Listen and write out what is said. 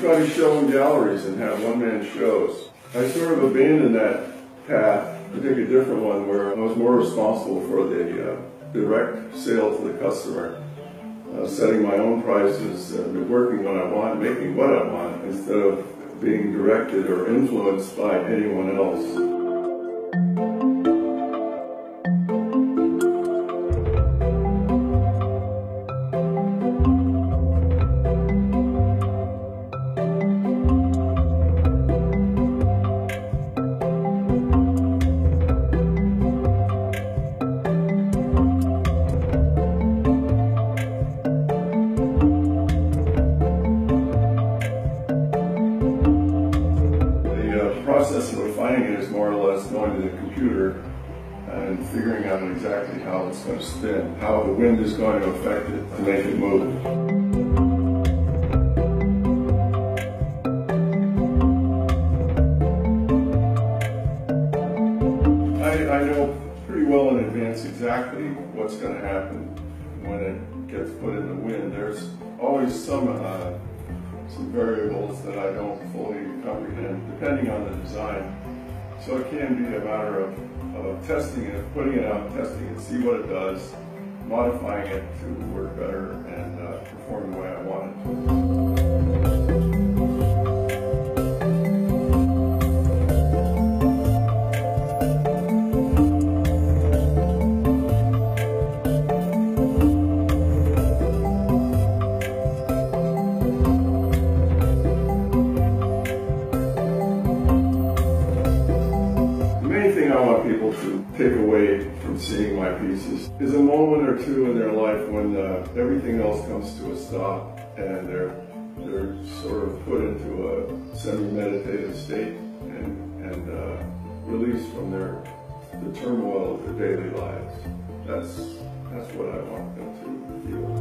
try to show in galleries and have one-man shows. I sort of abandoned that path to take a different one where I was more responsible for the uh, direct sale to the customer, uh, setting my own prices, uh, working what I want, making what I want, instead of being directed or influenced by anyone else. More or less going to the computer and figuring out exactly how it's going to spin, how the wind is going to affect it to make it move. I, know pretty well in advance exactly what's going to happen when it gets put in the wind. There's always some uh, some variables that I don't fully comprehend, depending on the design. So it can be a matter of, of testing it, putting it out, testing it, see what it does, modifying it to work better and uh, perform the way I want it to. Take away from seeing my pieces is a moment or two in their life when uh, everything else comes to a stop and they're they're sort of put into a semi-meditative state and, and uh, released from their the turmoil of their daily lives. That's that's what I want them to feel.